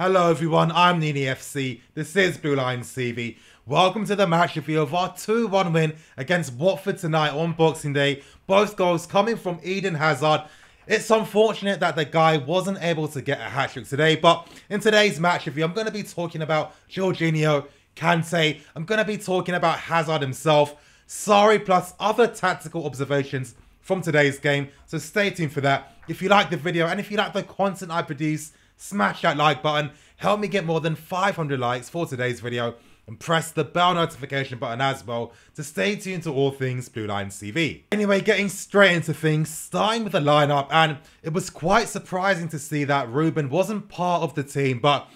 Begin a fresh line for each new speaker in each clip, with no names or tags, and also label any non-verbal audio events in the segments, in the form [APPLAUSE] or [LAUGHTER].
Hello everyone, I'm NiiNii FC, this is Blue Lions TV. Welcome to the match review of our 2-1 win against Watford tonight on Boxing Day. Both goals coming from Eden Hazard. It's unfortunate that the guy wasn't able to get a hat-trick today, but in today's match review, I'm going to be talking about Jorginho, Kante, I'm going to be talking about Hazard himself, sorry, plus other tactical observations from today's game, so stay tuned for that. If you like the video and if you like the content I produce, smash that like button, help me get more than 500 likes for today's video, and press the bell notification button as well to stay tuned to all things Blue Lions TV. Anyway, getting straight into things, starting with the lineup, and it was quite surprising to see that Ruben wasn't part of the team, but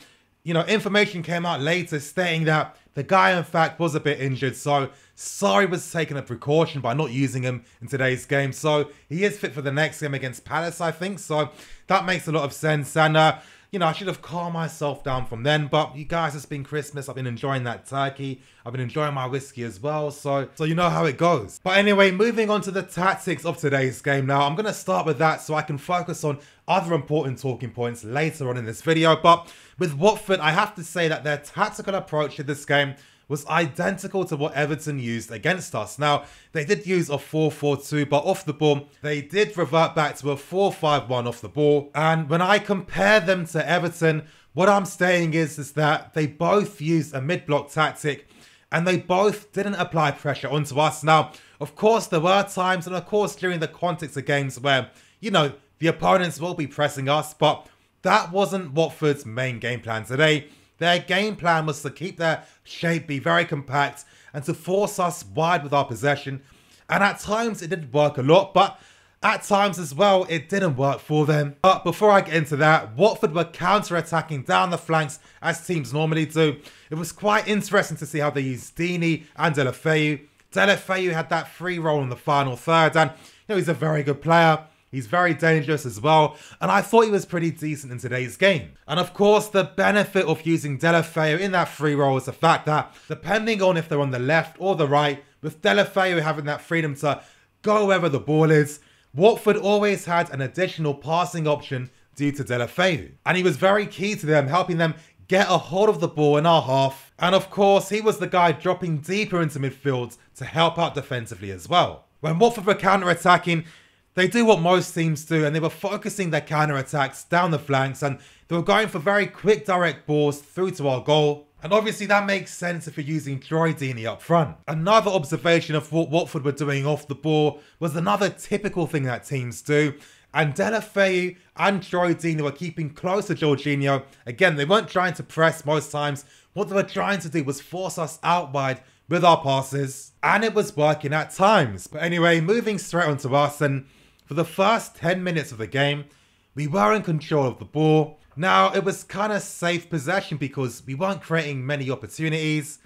you know, information came out later stating that the guy, in fact, was a bit injured, so Sarri was taking a precaution by not using him in today's game. So he is fit for the next game against Palace, I think. So that makes a lot of sense. And, uh, you know, I should have calmed myself down from then. But you guys, it's been Christmas. I've been enjoying that turkey. I've been enjoying my whiskey as well. So, so you know how it goes. But anyway, moving on to the tactics of today's game now. I'm going to start with that so I can focus on other important talking points later on in this video. But with Watford, I have to say that their tactical approach to this game was identical to what Everton used against us. Now, they did use a 4-4-2, but off the ball, they did revert back to a 4-5-1 off the ball. And when I compare them to Everton, what I'm saying is, is that they both used a mid-block tactic and they both didn't apply pressure onto us. Now, of course, there were times, and of course, during the context of games where, you know, the opponents will be pressing us, but that wasn't Watford's main game plan today. Their game plan was to keep their shape, be very compact, and to force us wide with our possession. And at times it did work a lot, but at times as well, it didn't work for them. But before I get into that, Watford were counter-attacking down the flanks as teams normally do. It was quite interesting to see how they used Deeney and Deulofeu. Deulofeu had that free role in the final third, and you know, he's a very good player. He's very dangerous as well, and I thought he was pretty decent in today's game. And of course, the benefit of using Deulofeu in that free role is the fact that, depending on if they're on the left or the right, with Deulofeu having that freedom to go wherever the ball is, Watford always had an additional passing option due to Deulofeu. And he was very key to them, helping them get a hold of the ball in our half. And of course, he was the guy dropping deeper into midfield to help out defensively as well. When Watford were counter-attacking, they do what most teams do, and they were focusing their counter attacks down the flanks, and they were going for very quick direct balls through to our goal. And obviously that makes sense if you're using Deeney up front. Another observation of what Watford were doing off the ball was another typical thing that teams do. And Deulofeu and Deeney were keeping close to Jorginho. Again, they weren't trying to press most times. What they were trying to do was force us out wide with our passes. And it was working at times. But anyway, moving straight on to us and for the first 10 minutes of the game, we were in control of the ball. Now, it was kind of safe possession because we weren't creating many opportunities.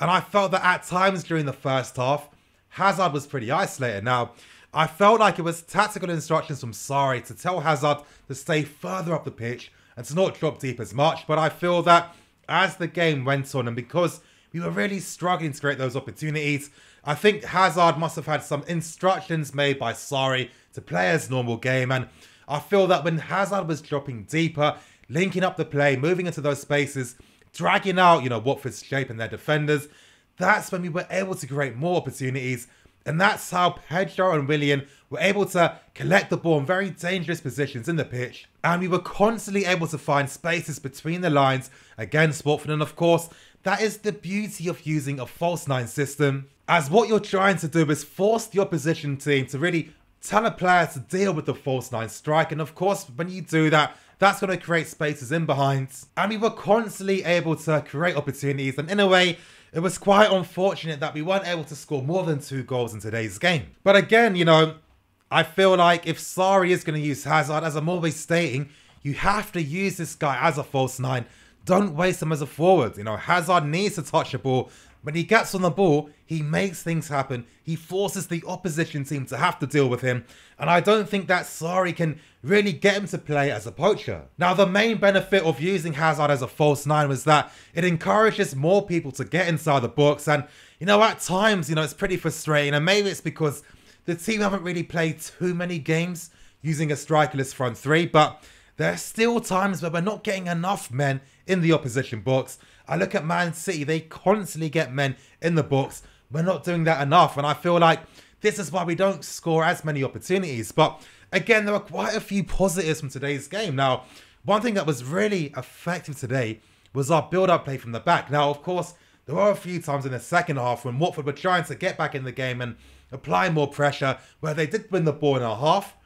And I felt that at times during the first half, Hazard was pretty isolated. Now, I felt like it was tactical instructions from Sarri to tell Hazard to stay further up the pitch and to not drop deep as much. But I feel that as the game went on and because we were really struggling to create those opportunities, I think Hazard must have had some instructions made by Sarri to play his normal game. And I feel that when Hazard was dropping deeper, linking up the play, moving into those spaces, dragging out, you know, Watford's shape and their defenders, that's when we were able to create more opportunities. And that's how Pedro and Willian were able to collect the ball in very dangerous positions in the pitch. And we were constantly able to find spaces between the lines against Watford. And of course, that is the beauty of using a false nine system. As what you're trying to do is force the opposition team to really tell a player to deal with the false nine strike. And of course, when you do that, that's going to create spaces in behind. And we were constantly able to create opportunities. And in a way, it was quite unfortunate that we weren't able to score more than two goals in today's game. But again, you know, I feel like if Sarri is going to use Hazard, as I'm always stating, you have to use this guy as a false nine. Don't waste him as a forward. You know, Hazard needs to touch the ball when he gets on the ball, he makes things happen. He forces the opposition team to have to deal with him. And I don't think that Sarri can really get him to play as a poacher. Now, the main benefit of using Hazard as a false nine was that it encourages more people to get inside the box. And, you know, at times, you know, it's pretty frustrating. And maybe it's because the team haven't really played too many games using a strikerless front three. But there are still times where we're not getting enough men in the opposition box. I look at Man City, they constantly get men in the box. We're not doing that enough. And I feel like this is why we don't score as many opportunities. But again, there are quite a few positives from today's game. Now, one thing that was really effective today was our build-up play from the back. Now, of course, there were a few times in the second half when Watford were trying to get back in the game and apply more pressure, where they did win the ball in a half.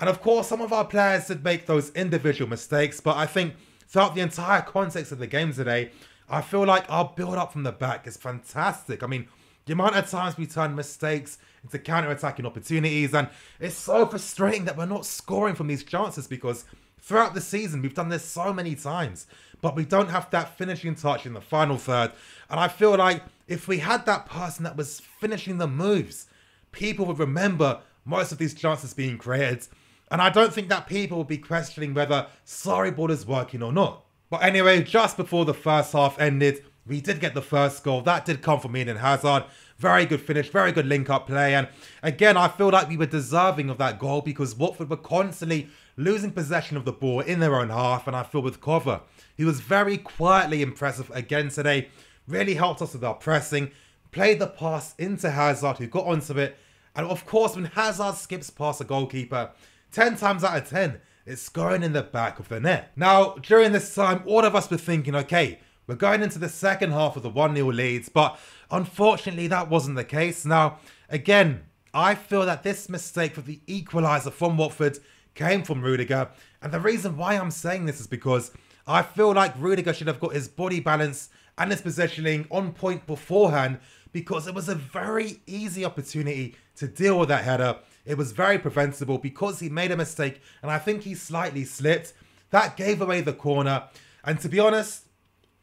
And of course, some of our players did make those individual mistakes, but I think throughout the entire context of the game today, I feel like our build up from the back is fantastic. I mean, the amount of times we turn mistakes into counter attacking opportunities, and it's so frustrating that we're not scoring from these chances because throughout the season we've done this so many times, but we don't have that finishing touch in the final third. And I feel like if we had that person that was finishing the moves, people would remember most of these chances being created and I don't think that people will be questioning whether Sarri Ball is working or not. But anyway, just before the first half ended, we did get the first goal. That did come from Eden Hazard. Very good finish, very good link up play. And again, I feel like we were deserving of that goal because Watford were constantly losing possession of the ball in their own half. And I feel with Cover, he was very quietly impressive again today. Really helped us with our pressing. Played the pass into Hazard, who got onto it. And of course, when Hazard skips past a goalkeeper, 10 times out of 10, it's going in the back of the net. Now, during this time, all of us were thinking, okay, we're going into the second half of the 1 0 leads, but unfortunately, that wasn't the case. Now, again, I feel that this mistake for the equaliser from Watford came from Rudiger. And the reason why I'm saying this is because I feel like Rudiger should have got his body balance and his positioning on point beforehand because it was a very easy opportunity to deal with that header it was very preventable because he made a mistake and I think he slightly slipped. That gave away the corner. And to be honest,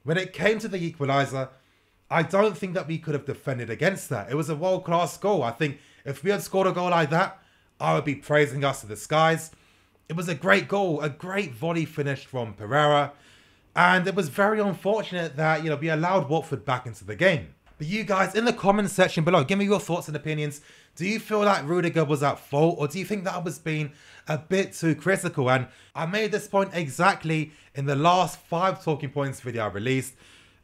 when it came to the equaliser, I don't think that we could have defended against that. It was a world class goal. I think if we had scored a goal like that, I would be praising us to the skies. It was a great goal, a great volley finish from Pereira. And it was very unfortunate that, you know, we allowed Watford back into the game. But you guys, in the comments section below, give me your thoughts and opinions. Do you feel like Rudiger was at fault or do you think that I was being a bit too critical? And I made this point exactly in the last five talking points video I released.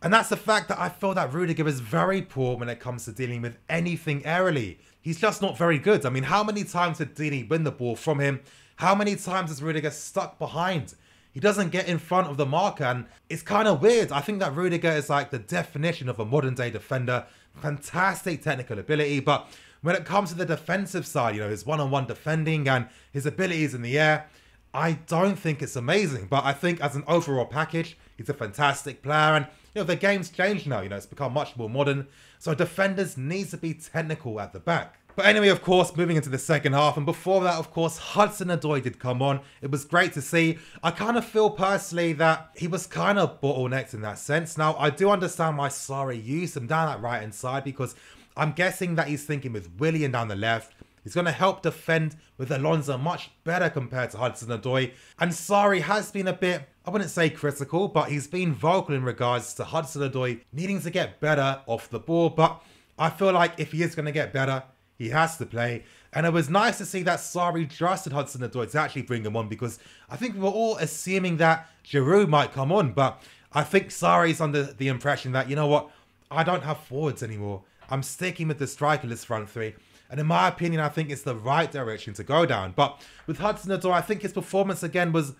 And that's the fact that I feel that Rudiger is very poor when it comes to dealing with anything aerially. He's just not very good. I mean, how many times did Deeney win the ball from him? How many times has Rudiger stuck behind? He doesn't get in front of the marker and it's kind of weird. I think that Rudiger is like the definition of a modern day defender. Fantastic technical ability, but when it comes to the defensive side, you know, his one-on-one defending and his abilities in the air, I don't think it's amazing. But I think as an overall package, he's a fantastic player. And, you know, the game's changed now. You know, it's become much more modern. So defenders need to be technical at the back. But anyway, of course, moving into the second half, and before that, of course, Hudson Odoi did come on. It was great to see. I kind of feel personally that he was kind of bottlenecked in that sense. Now, I do understand why Sarri used him down that right hand side because I'm guessing that he's thinking with Willian down the left. He's going to help defend with Alonso much better compared to Hudson Odoi. And Sarri has been a bit, I wouldn't say critical, but he's been vocal in regards to Hudson Odoi needing to get better off the ball. But I feel like if he is going to get better, he has to play. And it was nice to see that Sarri trusted Hudson Odoi to actually bring him on because I think we were all assuming that Giroud might come on. But I think Sarri's under the impression that, you know what, I don't have forwards anymore. I'm sticking with the strikerless front three. And in my opinion, I think it's the right direction to go down. But with Hudson Odoi, I think his performance again was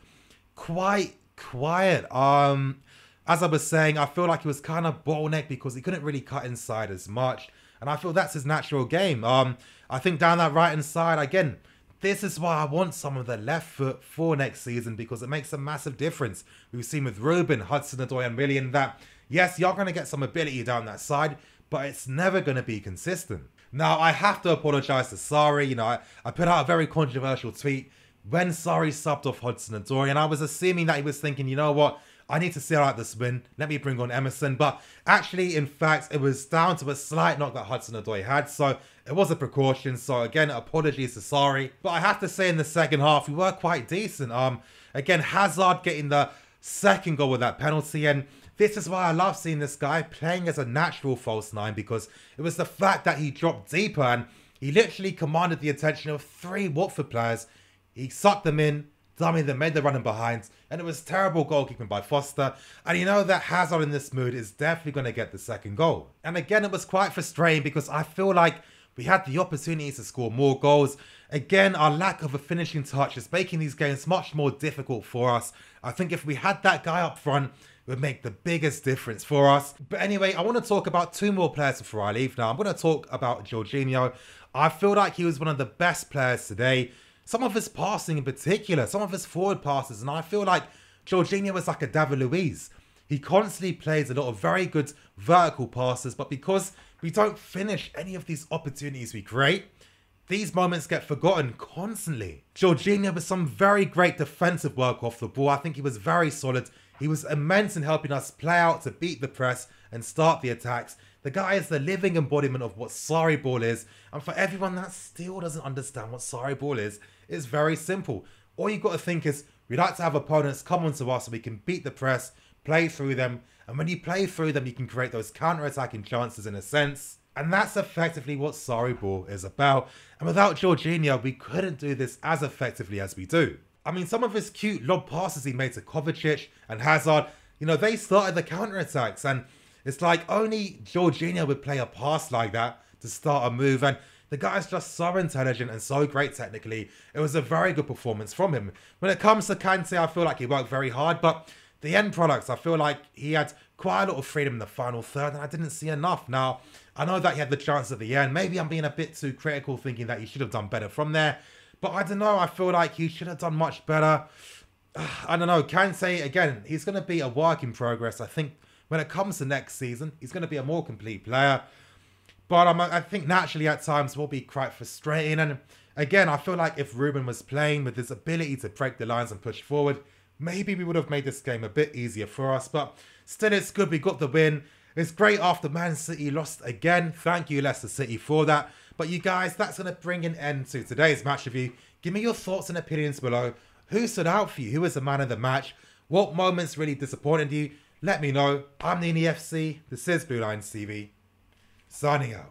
quite quiet. Um, as I was saying, I feel like he was kind of bottleneck because he couldn't really cut inside as much. And I feel that's his natural game. Um, I think down that right hand side, again, this is why I want some of the left foot for next season because it makes a massive difference. We've seen with Ruben, Hudson Odoi and Willian that, yes, you're going to get some ability down that side, but it's never going to be consistent. Now, I have to apologise to Sarri. You know, I, I put out a very controversial tweet when Sarri subbed off Hudson Odoi, and I was assuming that he was thinking, you know what, I need to see out this win. Let me bring on Emerson. But actually, in fact, it was down to a slight knock that Hudson Odoi had. So it was a precaution. So again, apologies to Sarri. But I have to say in the second half, we were quite decent. Um, Again, Hazard getting the second goal with that penalty. And this is why I love seeing this guy playing as a natural false nine because it was the fact that he dropped deeper and he literally commanded the attention of three Watford players. He sucked them in, dummy that made the running behind, and it was terrible goalkeeping by Foster. And you know that Hazard in this mood is definitely going to get the second goal. And again, it was quite frustrating because I feel like we had the opportunities to score more goals. Again, our lack of a finishing touch is making these games much more difficult for us. I think if we had that guy up front, would make the biggest difference for us. But anyway, I want to talk about two more players before I leave now. I'm going to talk about Jorginho. I feel like he was one of the best players today. Some of his passing in particular, some of his forward passes, and I feel like Jorginho is like a David Luiz. He constantly plays a lot of very good vertical passes, but because we don't finish any of these opportunities we create, these moments get forgotten constantly. Jorginho was some very great defensive work off the ball. I think he was very solid. He was immense in helping us play out to beat the press and start the attacks. The guy is the living embodiment of what Sarri ball is. And for everyone that still doesn't understand what Sarri ball is, it's very simple. All you've got to think is we like to have opponents come onto us so we can beat the press, play through them. And when you play through them, you can create those counter-attacking chances in a sense. And that's effectively what Sarri ball is about. And without Jorginho, we couldn't do this as effectively as we do. I mean, some of his cute lob passes he made to Kovacic and Hazard, you know, they started the counter-attacks. And it's like only Jorginho would play a pass like that to start a move. And the guy's just so intelligent and so great technically. It was a very good performance from him. When it comes to Kante, I feel like he worked very hard, but the end products, I feel like he had quite a lot of freedom in the final third, and I didn't see enough. Now, I know that he had the chance at the end. Maybe I'm being a bit too critical, thinking that he should have done better from there. But I don't know. I feel like he should have done much better. [SIGHS] I don't know. Kante, again, he's going to be a work in progress. I think when it comes to next season, he's going to be a more complete player. But um, I think naturally at times will be quite frustrating. And again, I feel like if Ruben was playing with his ability to break the lines and push forward, maybe we would have made this game a bit easier for us. But still, it's good we got the win. It's great after Man City lost again. Thank you, Leicester City, for that. But you guys, that's going to bring an end to today's match review. Give me your thoughts and opinions below. Who stood out for you? Who was the man of the match? What moments really disappointed you? Let me know. I'm NiiNii FC. This is Blue Lions TV. Signing out.